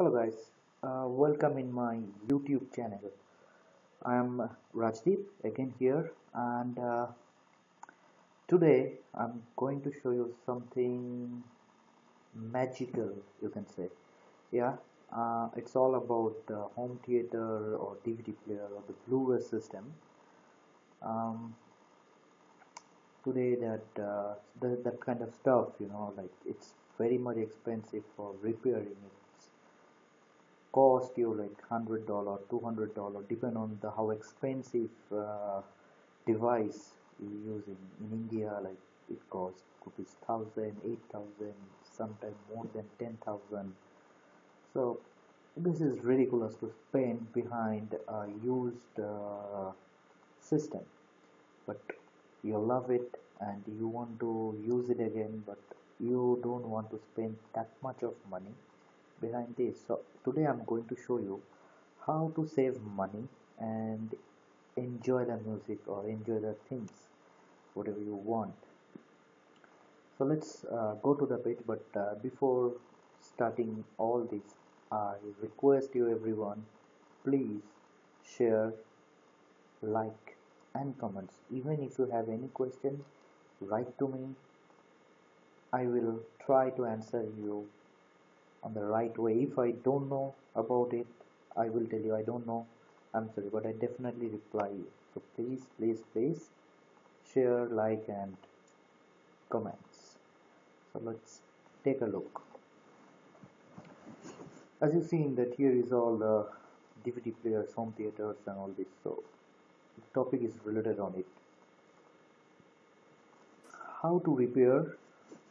Hello guys, uh, welcome in my YouTube channel. I am Rajdeep again here and uh, today I'm going to show you something magical you can say. Yeah, uh, it's all about the home theater or DVD player or the Blu-ray system. Um, today that, uh, that that kind of stuff you know like it's very much expensive for repairing it cost you like hundred dollar two hundred dollar depend on the how expensive uh, device you're using in India like it cost costs rupees thousand eight thousand sometimes more than ten thousand. So this is ridiculous to spend behind a used uh, system. But you love it and you want to use it again but you don't want to spend that much of money behind this. So today I'm going to show you how to save money and enjoy the music or enjoy the things whatever you want. So let's uh, go to the page but uh, before starting all this I request you everyone please share like and comments. Even if you have any question write to me. I will try to answer you on the right way. If I don't know about it I will tell you. I don't know. I'm sorry but I definitely reply you. So please please please share like and comments. So let's take a look. As you seen that here is all the DVD players home theaters and all this. So the topic is related on it. How to repair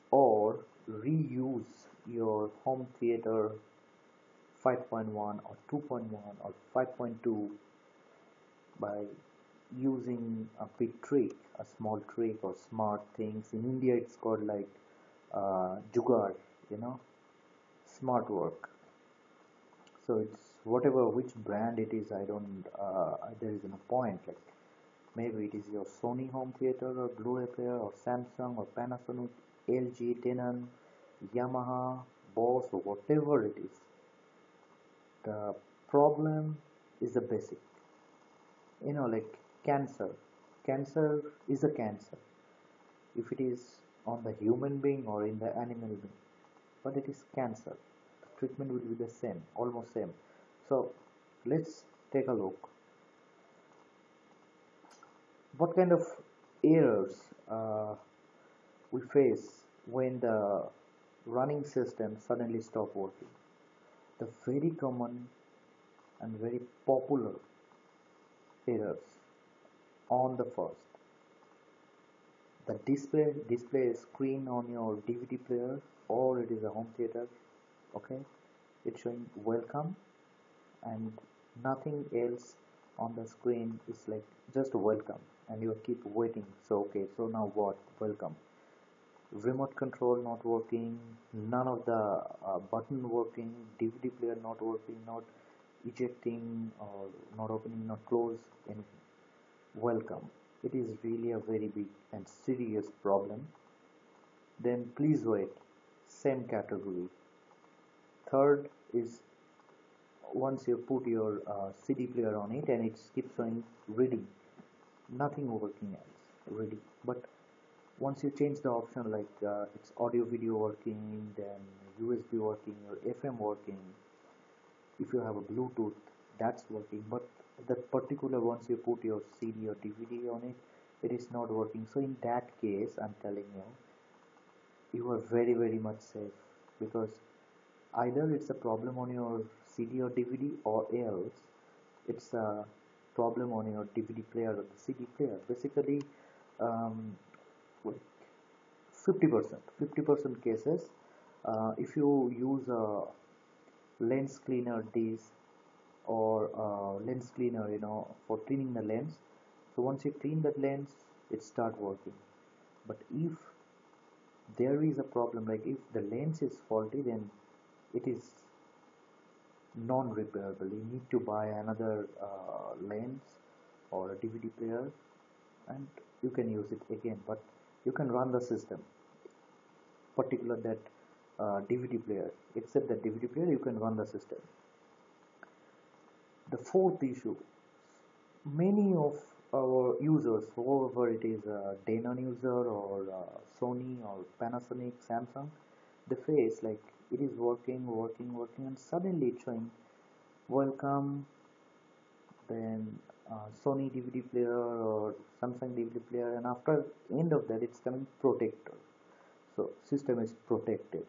or reuse your home theater 5.1 or 2.1 or 5.2 by using a big trick a small trick or smart things. In India it's called like uh, jugaad you know smart work. So it's whatever which brand it is I don't uh, there is no point like maybe it is your Sony home theater or Blu-ray player or Samsung or Panasonic LG Denon Yamaha, Bose, or whatever it is. The problem is the basic. You know, like cancer. Cancer is a cancer. If it is on the human being or in the animal being, but it is cancer. The treatment will be the same, almost same. So let's take a look. What kind of errors uh, we face when the running system suddenly stop working. The very common and very popular errors on the first. The display display screen on your DVD player or it is a home theater. Okay, it's showing welcome and nothing else on the screen is like just welcome and you keep waiting so okay so now what welcome remote control not working none of the uh, button working DVD player not working not ejecting or not opening not close welcome. It is really a very big and serious problem. Then please wait. Same category. Third is once you put your uh, CD player on it and it keeps showing reading nothing working else reading. But once you change the option like uh, it's audio video working then USB working or FM working if you have a Bluetooth that's working. But that particular once you put your CD or DVD on it it is not working. So in that case I'm telling you you are very very much safe because either it's a problem on your CD or DVD or else it's a problem on your DVD player or the CD player. Basically um, 50% 50% cases. Uh, if you use a lens cleaner disc or lens cleaner you know for cleaning the lens so once you clean that lens it start working. But if there is a problem like if the lens is faulty then it is non-repairable. You need to buy another uh, lens or a DVD player and you can use it again. But you can run the system. Particular that uh, DVD player. Except that DVD player you can run the system. The fourth issue. Many of our users whoever it is a Denon user or Sony or Panasonic Samsung they face like it is working working working and suddenly it's showing welcome then uh, Sony DVD player or Samsung DVD player and after end of that it's coming protector. So system is protected.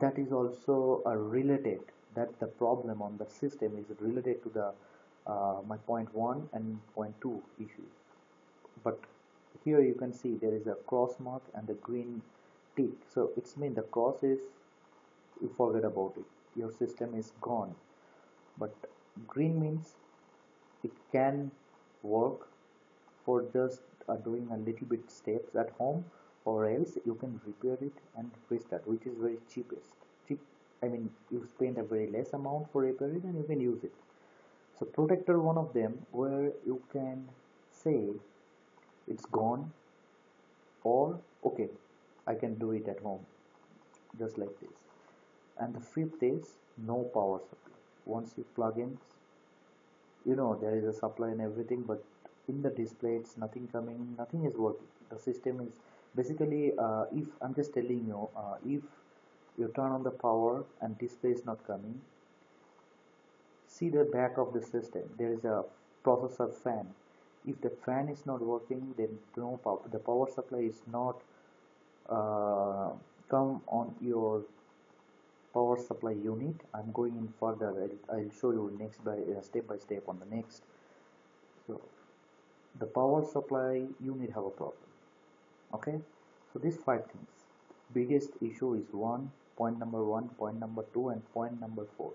That is also a related that the problem on the system is related to the uh, my point 1 and point 2 issues. But here you can see there is a cross mark and the green tick. So it's mean the cross is you forget about it. Your system is gone. But green means it can work for just uh, doing a little bit steps at home or else you can repair it and restart which is very cheapest. Cheap I mean you spend a very less amount for repairing and you can use it. So protector one of them where you can say it's gone or okay I can do it at home just like this. And the fifth is no power supply once you plug in you know there is a supply and everything but in the display it's nothing coming nothing is working. The system is basically uh, if I'm just telling you uh, if you turn on the power and display is not coming see the back of the system there is a processor fan. If the fan is not working then no power the power supply is not uh, come on your power supply unit. I'm going in further. I'll, I'll show you next by uh, step by step on the next. So the power supply unit have a problem. Okay? So these five things. Biggest issue is one point number one point number two and point number four.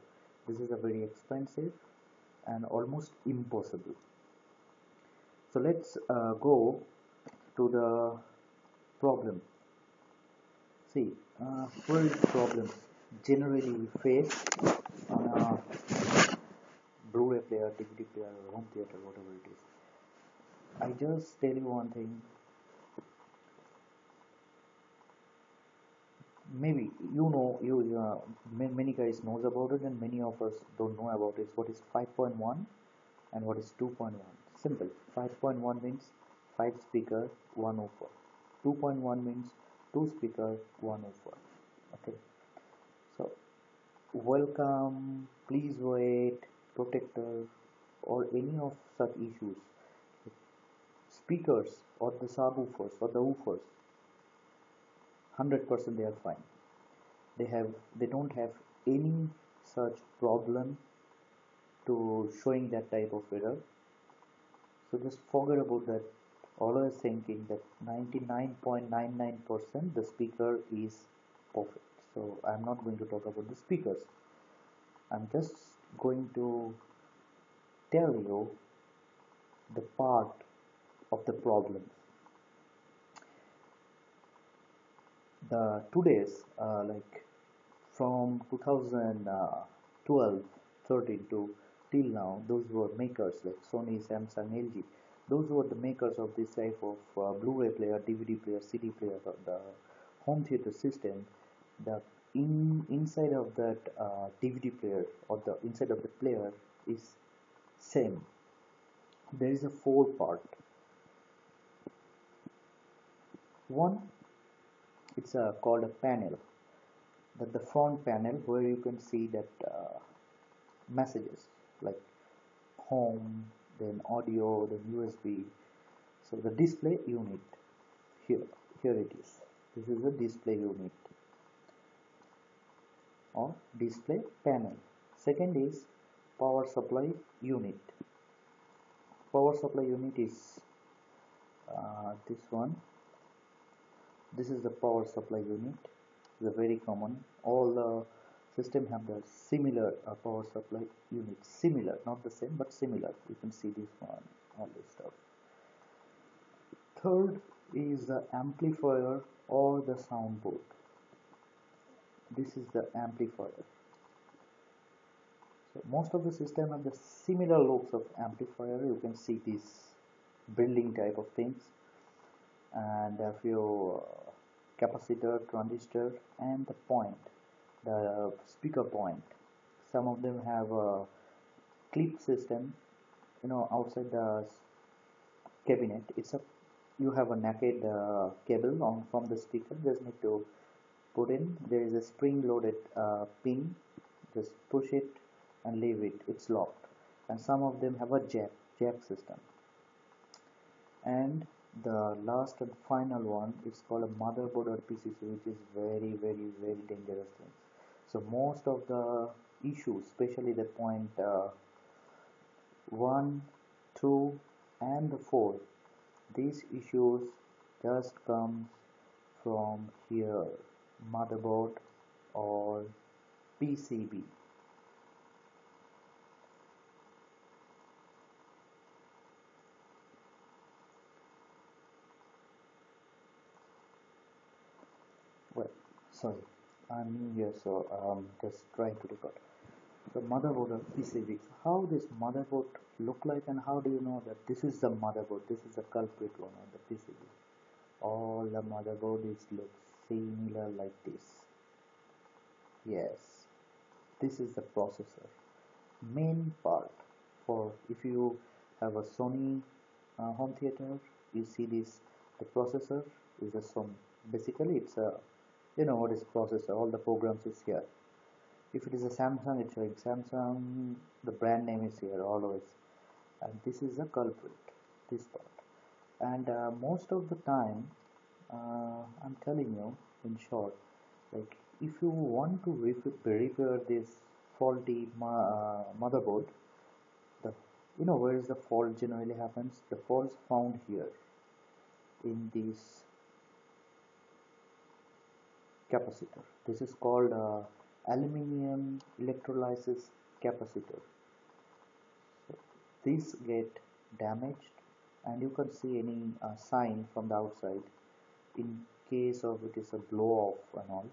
This is a very expensive and almost impossible. So let's uh, go to the problem. See uh, the problems generally we face on a Blu-ray player, DVD player, home theater, whatever it is. I just tell you one thing. Maybe you know, you uh, many guys knows about it, and many of us don't know about it. What is 5.1 and what is 2.1? Simple. 5.1 means 5 speaker, 1 woofer. 2.1 means 2 speaker, 1 woofer. Okay welcome. Please wait. Protector or any of such issues. Speakers or the subwoofers or the woofers. 100% they are fine. They have they don't have any such problem to showing that type of error. So just forget about that. Always thinking that 99.99% the speaker is perfect so I'm not going to talk about the speakers. I'm just going to tell you the part of the problem. The today's uh, like from 2012 13 to till now those were makers like Sony Samsung LG those were the makers of this type of uh, Blu-ray player DVD player CD player the home theater system the in inside of that uh, DVD player or the inside of the player is same. There is a four part. One it's uh, called a panel. That the front panel where you can see that uh, messages like home then audio then USB so the display unit here here it is. This is the display unit or display panel. Second is power supply unit. Power supply unit is uh, this one. This is the power supply unit. The very common. All the system have the similar uh, power supply unit. Similar not the same but similar. You can see this one all this stuff. Third is the amplifier or the soundboard this is the amplifier. So most of the system have the similar looks of amplifier. You can see this building type of things. And a few uh, capacitor transistor and the point the speaker point. Some of them have a clip system you know outside the cabinet. It's a you have a naked uh, cable on from the speaker. Just need to put in there is a spring loaded uh, pin. Just push it and leave it. It's locked. And some of them have a jack jack system. And the last and final one is called a motherboard or which is very very very dangerous thing. So most of the issues especially the point uh, 1 2 and the 4 these issues just comes from here motherboard or PCB well sorry I'm new here so I'm just trying to record. The motherboard of PCB how this motherboard look like and how do you know that this is the motherboard this is the culprit one on the PCB all the motherboard is look similar like this. Yes this is the processor. Main part for if you have a Sony uh, home theater you see this the processor is a Sony. Basically it's a you know what is processor all the programs is here. If it is a Samsung it's showing Samsung the brand name is here always. And this is the culprit this part. And uh, most of the time uh, I'm telling you in short like if you want to repair this faulty uh, motherboard the you know where is the fault generally happens? The fault is found here in this capacitor. This is called uh, aluminium electrolysis capacitor. So these get damaged and you can see any uh, sign from the outside in case of it is a blow off and all.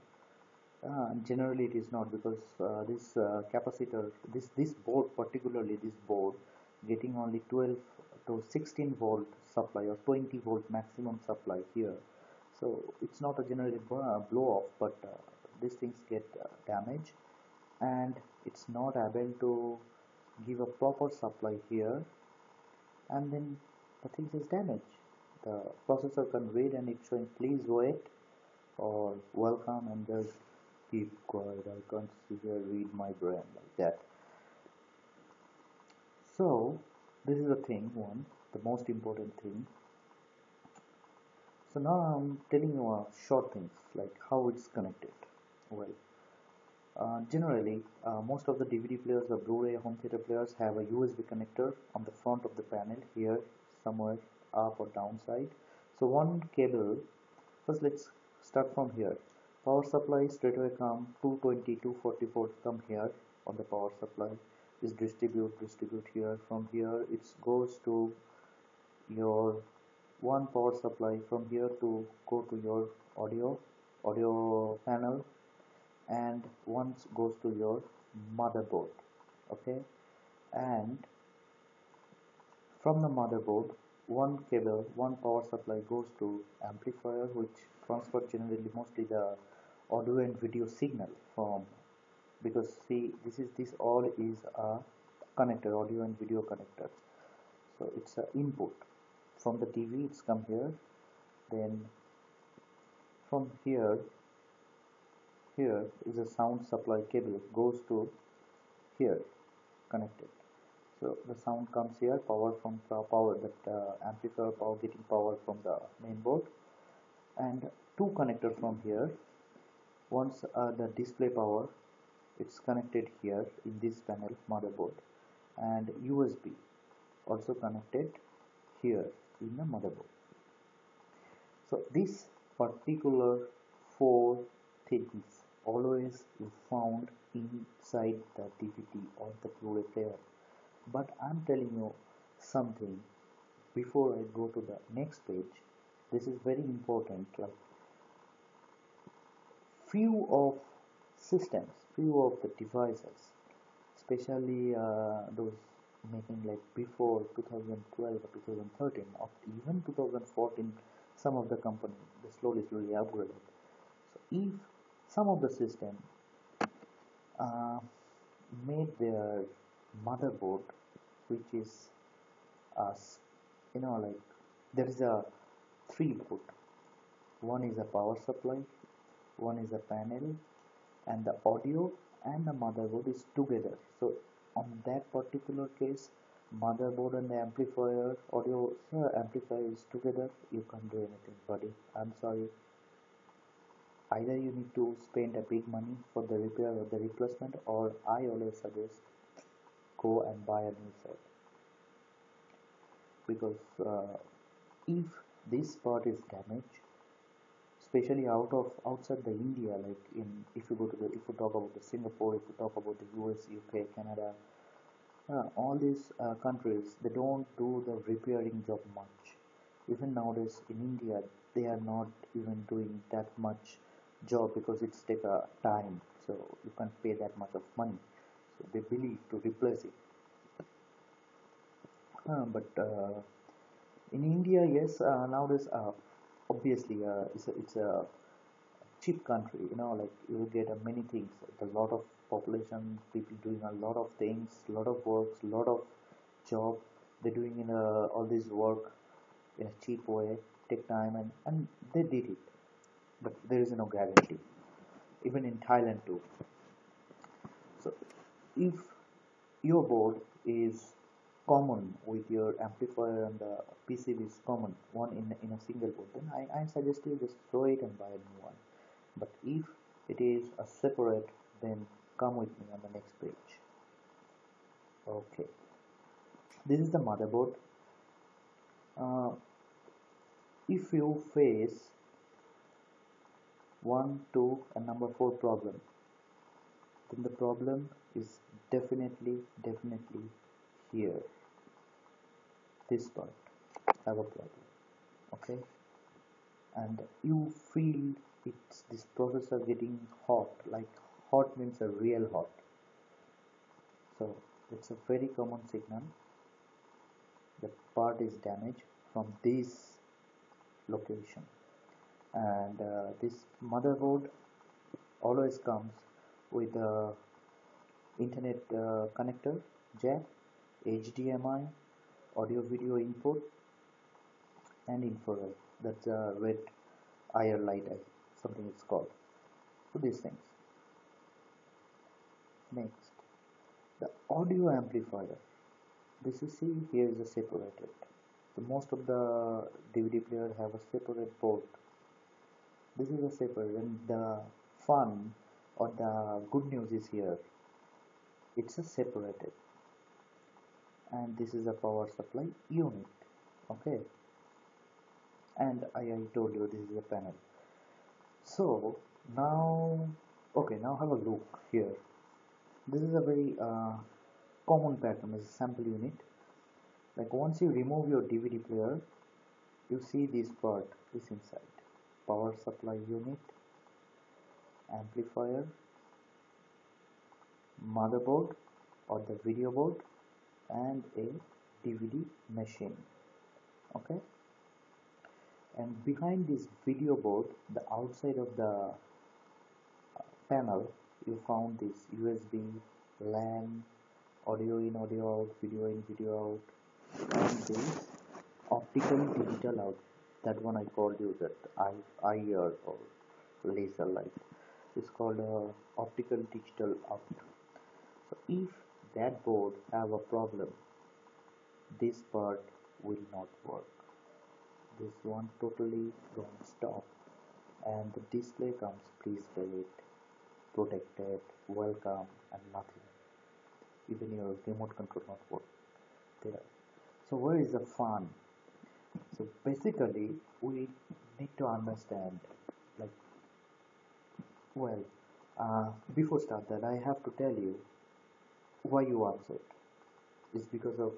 Uh, generally it is not because uh, this uh, capacitor this this board particularly this board getting only 12 to 16 volt supply or 20 volt maximum supply here. So it's not a generally blow off but uh, these things get uh, damaged. And it's not able to give a proper supply here. And then the thing is damaged the processor can read and it's showing please wait or welcome and just keep quiet. I can't see here read my brain like that. So this is the thing one the most important thing. So now I'm telling you a short things like how it's connected. Well uh, generally uh, most of the DVD players or Blu-ray home theater players have a USB connector on the front of the panel here somewhere up or downside so one cable first let's start from here. Power supply straight away come 220 240 volt come here on the power supply. Is distribute distribute here. From here it goes to your one power supply. From here to go to your audio audio panel and once goes to your motherboard okay? And from the motherboard one cable one power supply goes to amplifier which transfer generally mostly the audio and video signal from because see this is this all is a connector audio and video connector so it's an input. From the TV it's come here. Then from here here is a sound supply cable goes to here connected so the sound comes here power from the power that uh, amplifier power getting power from the main board. And two connectors from here. Once uh, the display power it's connected here in this panel motherboard. And USB also connected here in the motherboard. So this particular four things always you found inside the DVD or the Blu-ray player but I'm telling you something before I go to the next page. This is very important. Like few of systems few of the devices especially uh, those making like before 2012 or 2013 or even 2014 some of the company they slowly slowly upgraded. So if some of the system uh, made their motherboard which is uh, you know like there is a three boot one is a power supply one is a panel and the audio and the motherboard is together. So on that particular case motherboard and the amplifier audio uh, amplifier is together. You can't do anything buddy. I'm sorry. Either you need to spend a big money for the repair or the replacement or i always suggest go and buy a new set because uh, if this part is damaged especially out of outside the India like in if you go to the if you talk about the Singapore if you talk about the US UK Canada uh, all these uh, countries they don't do the repairing job much. Even nowadays in India they are not even doing that much job because it's take a time. So you can't pay that much of money they believe to replace it. Uh, but uh, in India yes uh, nowadays uh, obviously uh, it's, a, it's a cheap country you know like you get uh, many things. A lot of population people doing a lot of things lot of works lot of job. They're doing in all this work in a cheap way take time and, and they did it. But there is no guarantee. Even in Thailand too. So if your board is common with your amplifier and the PCB is common one in, in a single board then I, I suggest you just throw it and buy a new one. But if it is a separate then come with me on the next page. Okay. This is the motherboard. Uh, if you face one two and number four problem then the problem is definitely definitely here. This part. Have a problem. Okay? And you feel it's this processor getting hot like hot means a real hot. So it's a very common signal. The part is damaged from this location. And uh, this motherboard always comes with the internet uh, connector jack HDMI, audio video input, and infrared. That's a red IR light, something it's called. So these things. Next, the audio amplifier. This you see here is a separated. So most of the DVD player have a separate port. This is a separate, and the fun or the good news is here. It's a separated. And this is a power supply unit. Okay? And I, I told you this is a panel. So now okay now have a look here. This is a very uh, common pattern is a sample unit. Like once you remove your DVD player you see this part is inside. Power supply unit amplifier motherboard or the video board and a DVD machine. Okay? And behind this video board the outside of the uh, panel you found this USB LAN audio in audio out video in video out and this optical digital out. That one I called you that I IR or laser light is called uh, optical digital out so if that board have a problem this part will not work. This one totally don't stop. And the display comes please wait protected welcome and nothing. Even your remote control not work. There. So where is the fun? So basically we need to understand well uh, before start that I have to tell you why you upset It's because of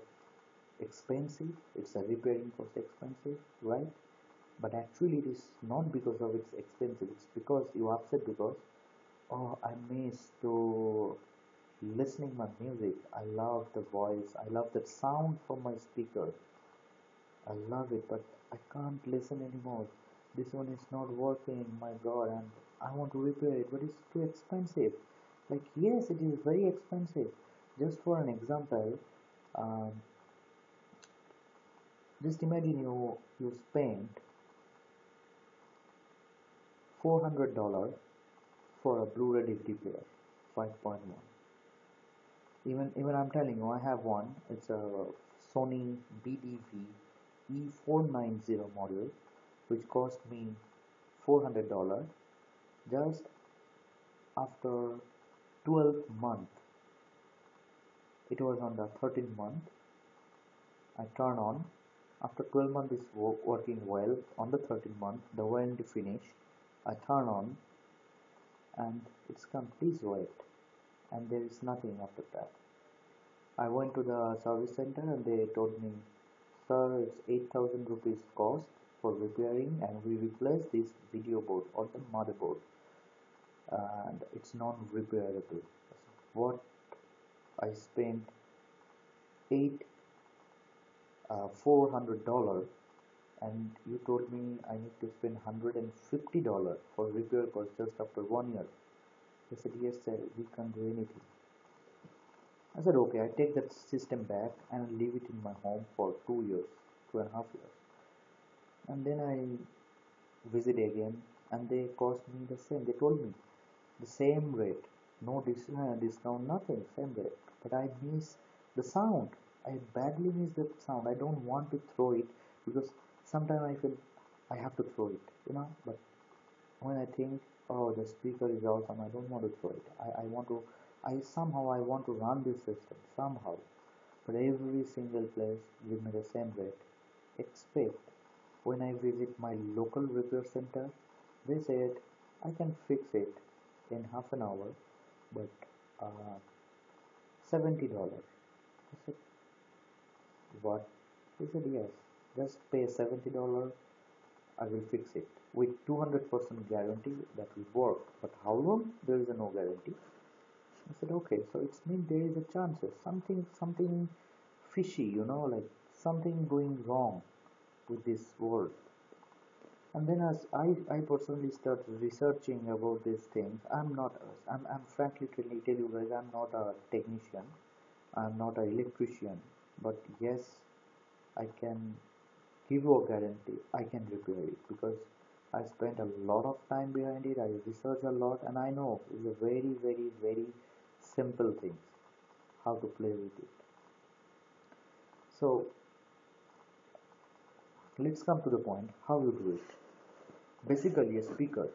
expensive it's a repairing cost expensive right? But actually it is not because of it's expensive it's because you upset because oh i miss to listening my music. I love the voice. I love the sound from my speaker. I love it but i can't listen anymore. This one is not working my god and I want to repair it, but it's too expensive. Like, yes, it is very expensive. Just for an example, um, just imagine you you spend $400 for a Blu-ray DVD player, 5.1. Even even I'm telling you, I have one. It's a Sony BDV E490 model, which cost me $400 just after 12 month. It was on the 13th month. I turn on. After 12 months is working well on the 13th month the warranty finish I turn on and it's come please and there is nothing after that. I went to the service center and they told me sir it's 8000 rupees cost for repairing and we replace this video board or the motherboard and it's non-repairable what I spent eight uh, four hundred dollar and you told me I need to spend hundred and fifty dollar for repair cost just after one year. I said yes sir we can't do anything. I said okay I take that system back and leave it in my home for two years two and a half years. And then I visit again and they cost me the same. They told me the same rate. No dis uh, discount nothing same rate. But I miss the sound. I badly miss the sound. I don't want to throw it because sometimes I feel I have to throw it you know? But when I think oh the speaker is awesome I don't want to throw it. I, I want to I somehow I want to run this system somehow. But every single place give me the same rate. Except when I visit my local repair center they said I can fix it in half an hour but uh, $70 I said what? He said yes just pay $70 I will fix it. With 200% guarantee that will work but how long? There is a no guarantee. I said okay so it's mean there is a chance something something fishy you know like something going wrong with this world and then as I, I personally started researching about these things I'm not I'm, I'm frankly tell you guys I'm not a technician. I'm not an electrician. But yes I can give you a guarantee I can repair it. Because I spent a lot of time behind it I research a lot and I know it's a very very very simple things how to play with it. So let's come to the point how you do it basically a speaker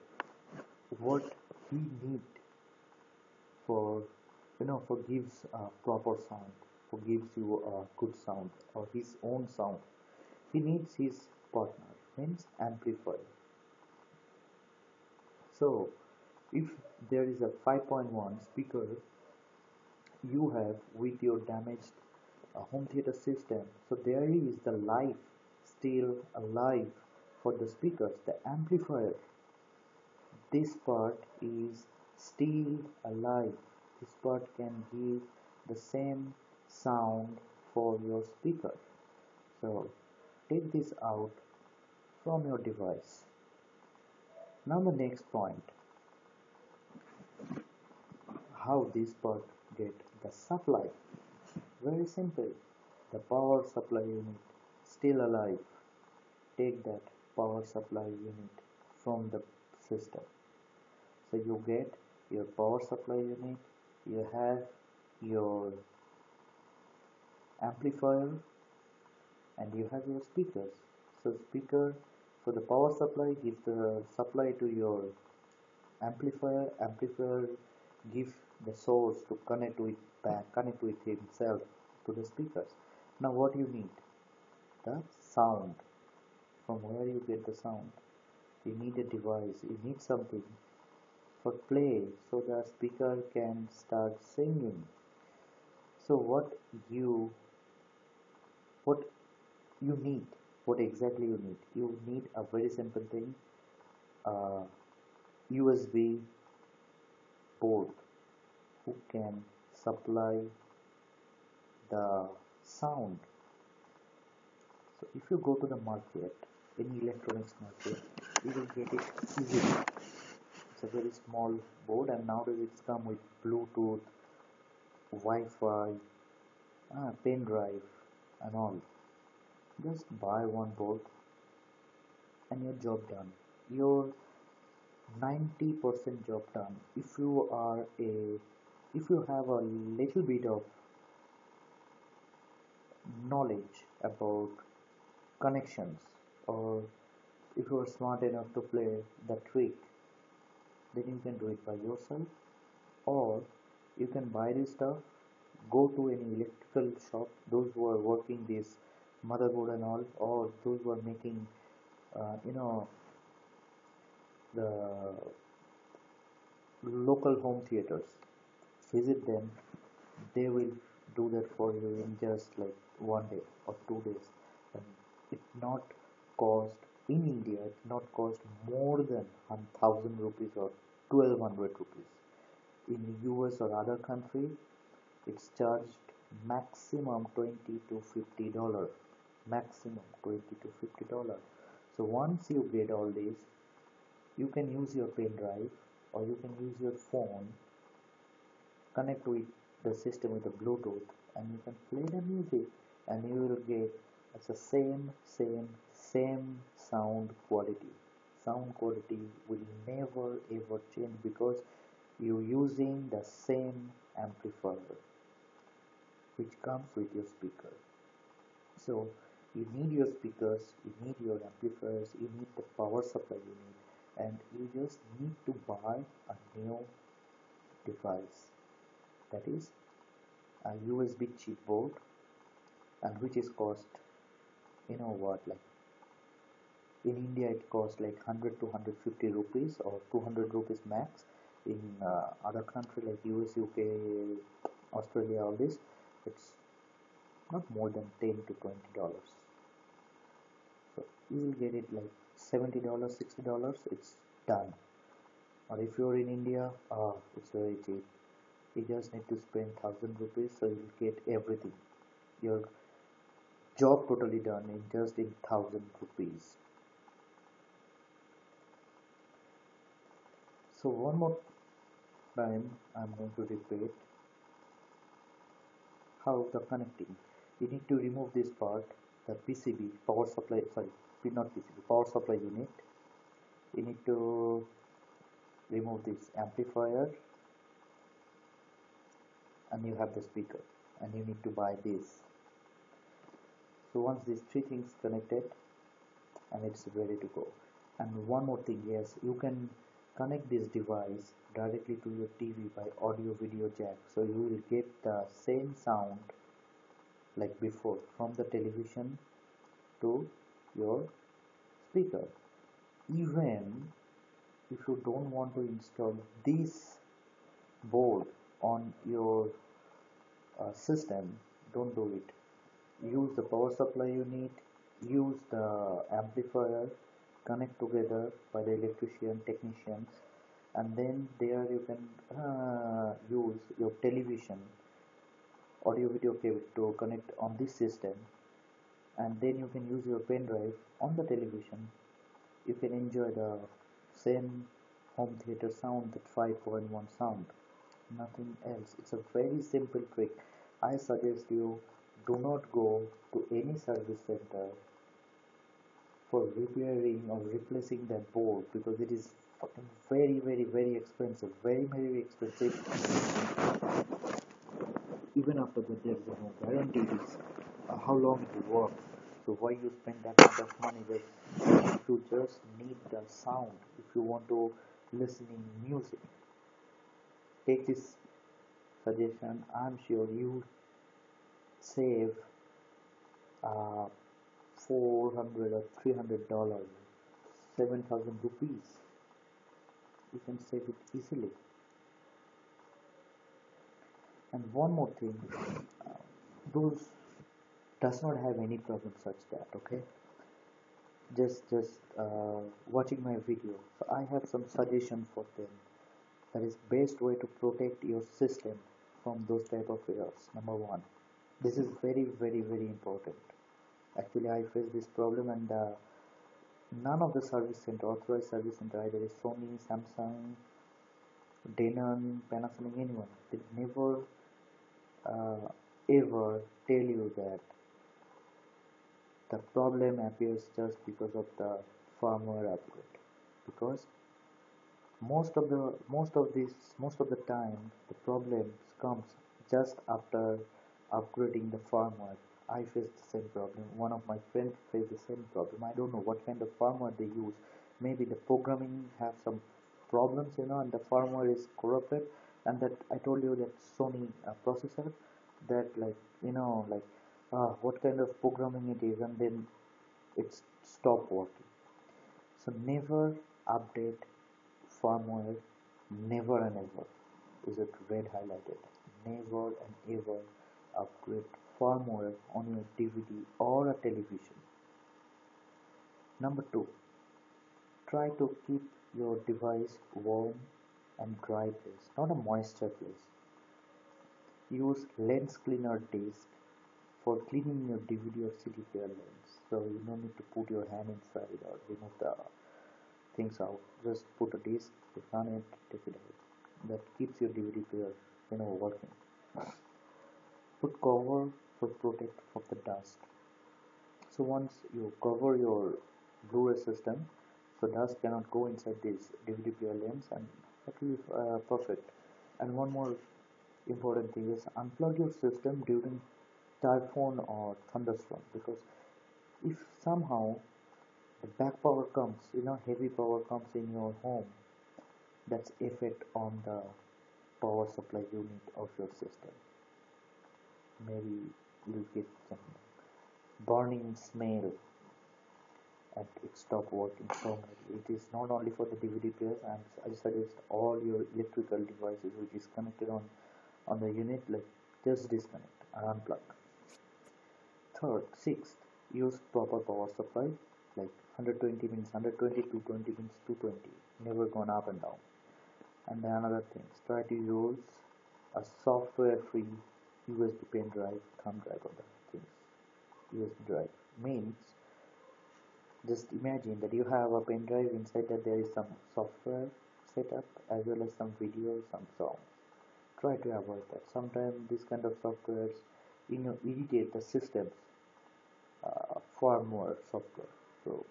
what he need for you know for gives a proper sound for gives you a good sound or his own sound. He needs his partner means amplifier. So if there is a 5.1 speaker you have with your damaged uh, home theater system so there is the life still alive for the speakers the amplifier. This part is still alive. This part can give the same sound for your speaker. So take this out from your device. Now the next point. How this part get the supply? Very simple. The power supply unit still alive. Take that power supply unit from the system. So you get your power supply unit you have your amplifier and you have your speakers. So speaker so the power supply gives the supply to your amplifier amplifier gives the source to connect with back connect with himself to the speakers. Now what you need? The sound from where you get the sound. You need a device you need something for play so the speaker can start singing. So what you what you need what exactly you need? You need a very simple thing uh, USB board who can supply the sound. So if you go to the market any electronics market you will get it easily. It's a very small board and nowadays it's come with bluetooth wi-fi ah, pen drive and all. Just buy one board and your job done. Your 90% job done. If you are a if you have a little bit of knowledge about connections or if you are smart enough to play the trick then you can do it by yourself. Or you can buy this stuff go to any electrical shop those who are working this motherboard and all or those who are making uh, you know the local home theaters. Visit them. They will do that for you in just like one day or two days. And it not cost in India it not cost more than 1000 rupees or 1200 rupees. In US or other country it's charged maximum 20 to 50 dollar maximum 20 to 50 dollar. So once you get all this you can use your pen drive or you can use your phone connect with the system with the bluetooth and you can play the music and you will get the same same same sound quality. Sound quality will never ever change because you're using the same amplifier which comes with your speaker. So you need your speakers you need your amplifiers you need the power supply you need and you just need to buy a new device. That is a USB chip board and which is cost you know what like in India it costs like 100 to 150 rupees or 200 rupees max. In uh, other country like US UK Australia all this it's not more than 10 to 20 dollars. So you will get it like 70 dollars 60 dollars it's done. Or if you're in India uh, it's very cheap. You just need to spend thousand rupees so you'll get everything. Your job totally done in just in thousand rupees so one more time I'm going to repeat how the connecting. You need to remove this part the PCB power supply sorry not PCB power supply unit. You need to remove this amplifier. And you have the speaker and you need to buy this. So once these three things connected and it's ready to go. And one more thing yes you can connect this device directly to your TV by audio video jack so you will get the same sound like before from the television to your speaker. Even if you don't want to install this board on your uh, system don't do it. Use the power supply unit use the amplifier connect together by the electrician technicians and then there you can uh, use your television audio video cable to connect on this system. And then you can use your pen drive on the television. You can enjoy the same home theater sound that 5.1 sound. Nothing else. It's a very simple trick. I suggest you do not go to any service center for repairing or replacing that board because it is very very very expensive very very expensive. Even after that there is no guarantee uh, how long it will work. So why you spend that kind of money if you just need the sound if you want to listening music? Take this suggestion. I'm sure you save uh, 400 or 300 dollars 7000 rupees. You can save it easily. And one more thing uh, those does not have any problem such that okay? Just just uh, watching my video. So I have some suggestion for them. That is best way to protect your system from those type of errors. Number one this is very very very important actually I face this problem and uh, none of the service center authorized service center either is Sony Samsung Denon, Panasonic, anyone, they never uh, ever tell you that the problem appears just because of the firmware upgrade. Because most of the most of this most of the time the problems comes just after upgrading the firmware i faced the same problem. One of my friends faced the same problem. I don't know what kind of firmware they use. Maybe the programming have some problems you know and the firmware is corrupted. And that i told you that sony uh, processor that like you know like uh, what kind of programming it is and then it's stop working. So never update firmware never and ever. Is it red highlighted? Never and ever upgrade firmware on your DVD or a television number two try to keep your device warm and dry place not a moisture place use lens cleaner disc for cleaning your DVD or CD player lens so you don't need to put your hand inside or remove the things out. Just put a disc, put on it, take it out. That keeps your DVD player, you know, working. Put cover protect from the dust. So once you cover your Blu-ray system, so dust cannot go inside this DVD player lens, and that will be uh, perfect. And one more important thing is unplug your system during typhoon or thunderstorm because if somehow the back power comes you know heavy power comes in your home that's effect on the power supply unit of your system maybe you'll get some burning smell and it stop working permanently it is not only for the dvd players and i suggest all your electrical devices which is connected on on the unit like just disconnect and unplug. Third sixth use proper power supply like 120 means 120 220 means 220 never gone up and down. And then another thing try to use a software free USB pen drive thumb drive of the things. USB drive means just imagine that you have a pen drive inside that there is some software setup as well as some video some songs. Try to avoid that. Sometimes this kind of softwares you know irritate the systems uh, far more software. So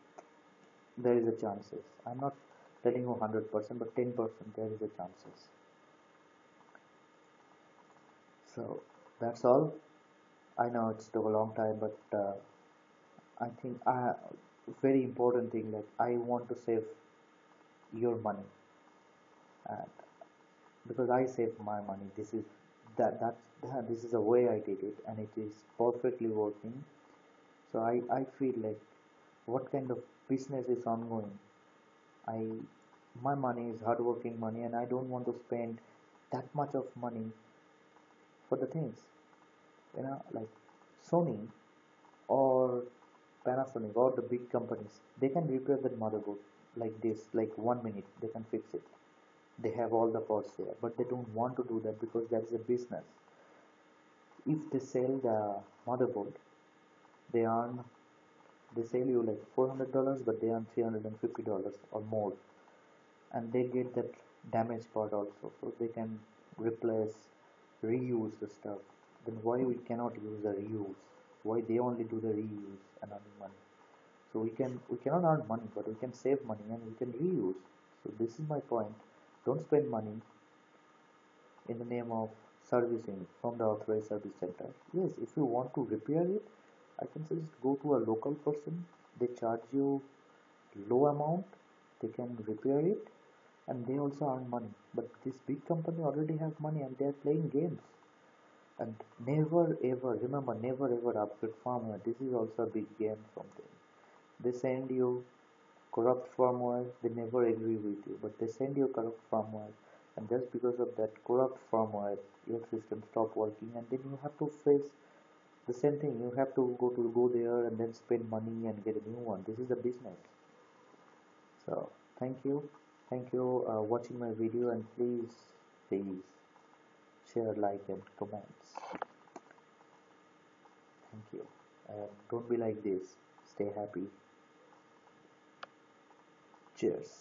there is a chances. I'm not telling you 100% but 10% there is a chances. So that's all. I know it's took a long time but uh, i think i very important thing that i want to save your money. And because i save my money this is that that's that, this is the way i did it and it is perfectly working. So i i feel like what kind of business is ongoing? I my money is hardworking money and i don't want to spend that much of money for the things you know like sony or panasonic or the big companies they can repair that motherboard like this like one minute they can fix it. They have all the parts there but they don't want to do that because that is a business. If they sell the motherboard they earn they sell you like $400 but they earn $350 or more. And they get that damaged part also so they can replace reuse the stuff then why we cannot use the reuse? Why they only do the reuse and earn money? So we can we cannot earn money but we can save money and we can reuse. So this is my point. Don't spend money in the name of servicing from the authorized service center. Yes if you want to repair it I can suggest go to a local person. They charge you low amount. They can repair it and they also earn money. But this big company already have money and they are playing games and never ever remember never ever upgrade firmware this is also a big game from them. They send you corrupt firmware they never agree with you. But they send you corrupt firmware and just because of that corrupt firmware your system stop working and then you have to face the same thing. You have to go to go there and then spend money and get a new one. This is the business. So thank you. Thank you uh, watching my video and please please share like and comments. Thank you. And don't be like this. Stay happy. Cheers